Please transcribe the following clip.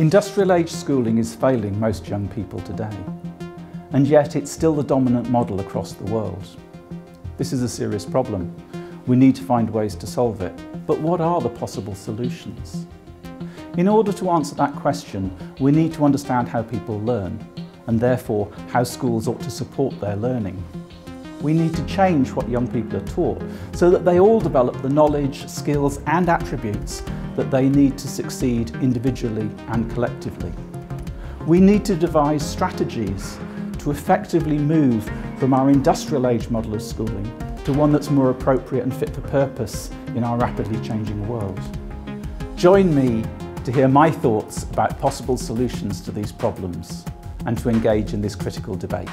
Industrial age schooling is failing most young people today, and yet it's still the dominant model across the world. This is a serious problem. We need to find ways to solve it, but what are the possible solutions? In order to answer that question, we need to understand how people learn, and therefore how schools ought to support their learning. We need to change what young people are taught so that they all develop the knowledge, skills and attributes that they need to succeed individually and collectively. We need to devise strategies to effectively move from our industrial age model of schooling to one that's more appropriate and fit for purpose in our rapidly changing world. Join me to hear my thoughts about possible solutions to these problems and to engage in this critical debate.